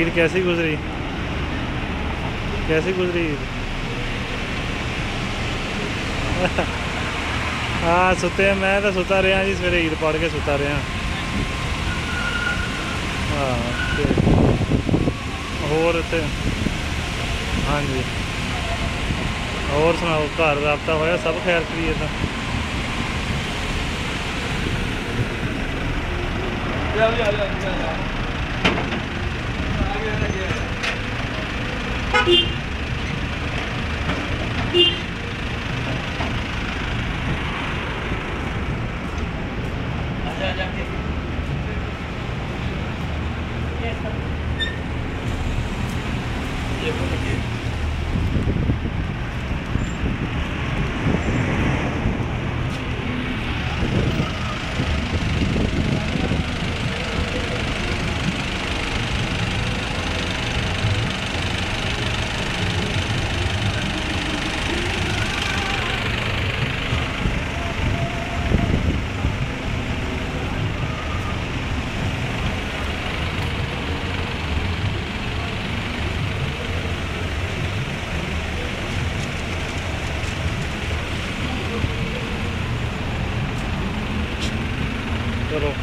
ईद कैसी गुजरी? कैसी गुजरी? ईद हाँ सुते मैं तो सुता रहा जी सवेरे ईद पढ़ के सुता रहा। हाँ होर इत हाँ जी। होर सुनाओ घर रबता हो सब खैर करिए तो। Yeah, yeah, yeah, yeah. Gracias. povero